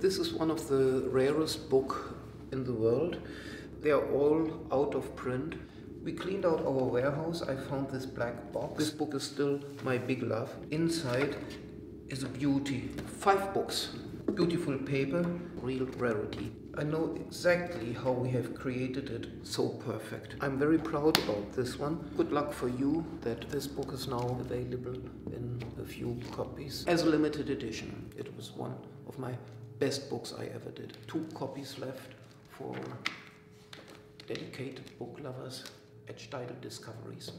This is one of the rarest book in the world. They are all out of print. We cleaned out our warehouse. I found this black box. This book is still my big love. Inside is a beauty. Five books. Beautiful paper, real rarity. I know exactly how we have created it so perfect. I'm very proud about this one. Good luck for you that this book is now available in a few copies as a limited edition. It was one of my best books I ever did. Two copies left for dedicated book lovers at Steidl Discoveries.